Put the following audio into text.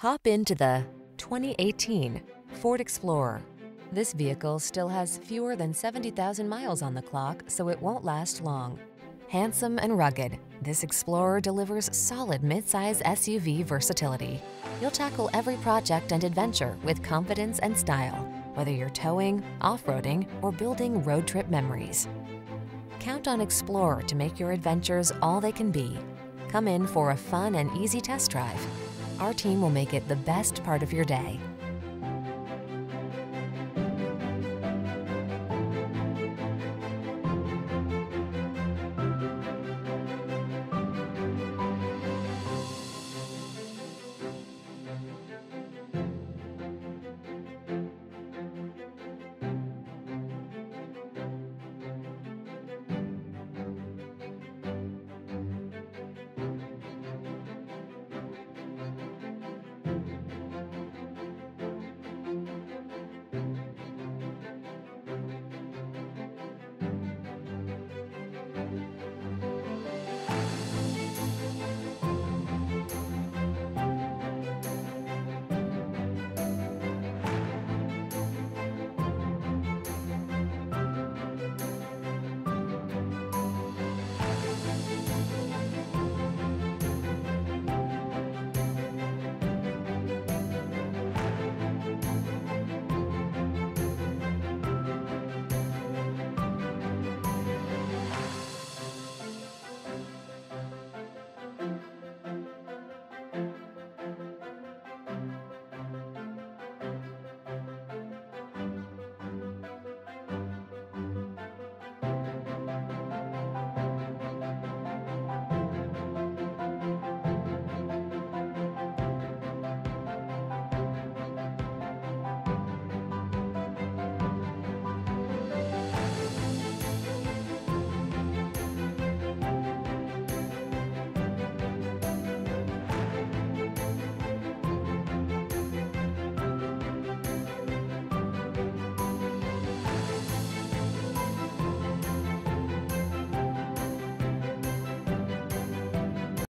Hop into the 2018 Ford Explorer. This vehicle still has fewer than 70,000 miles on the clock, so it won't last long. Handsome and rugged, this Explorer delivers solid midsize SUV versatility. You'll tackle every project and adventure with confidence and style, whether you're towing, off-roading, or building road trip memories. Count on Explorer to make your adventures all they can be. Come in for a fun and easy test drive. Our team will make it the best part of your day.